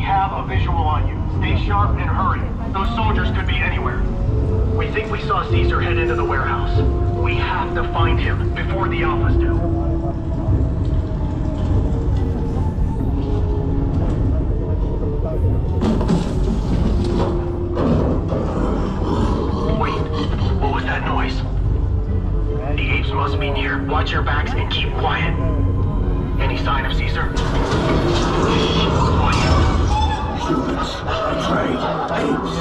We have a visual on you. Stay sharp and hurry. Those soldiers could be anywhere. We think we saw Caesar head into the warehouse. We have to find him before the Alphas do. must be near. Watch your backs and keep quiet. Any sign of Caesar? Humans, betrayed, apes,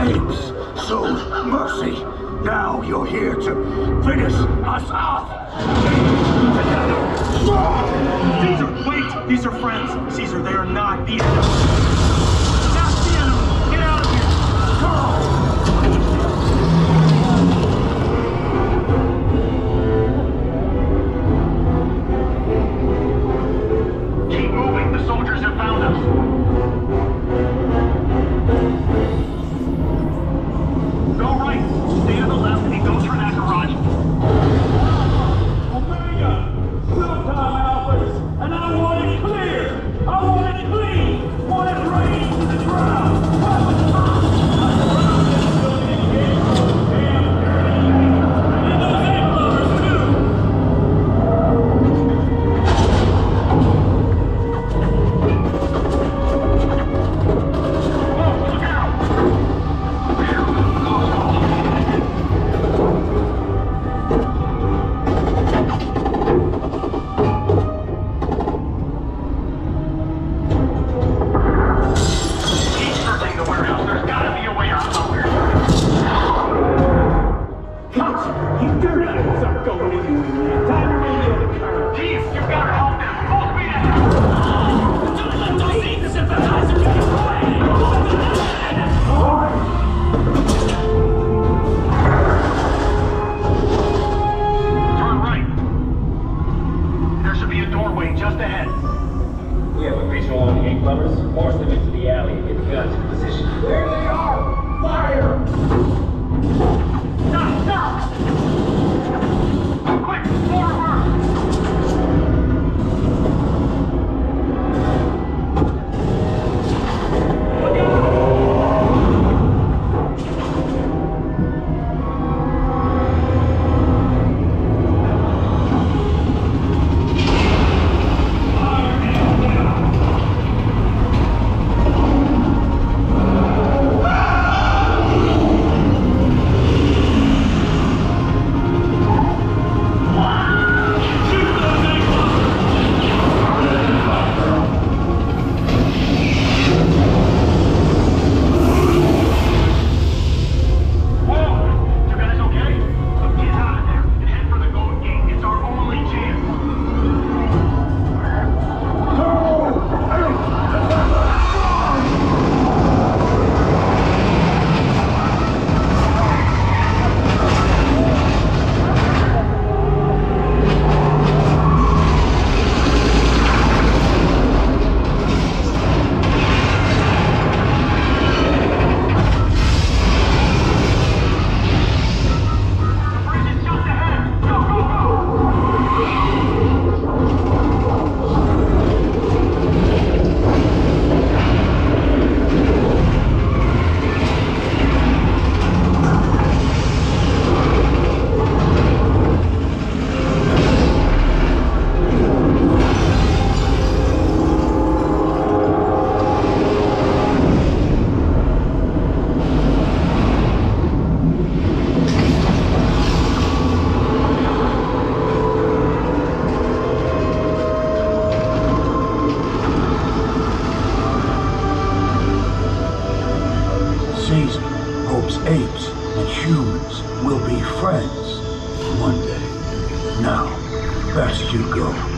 apes, so mercy. Now you're here to finish us off! Caesar, wait! These are friends. Caesar, they are not the enemy. warehouse. There's hopes apes and humans will be friends one day. Now, best you go.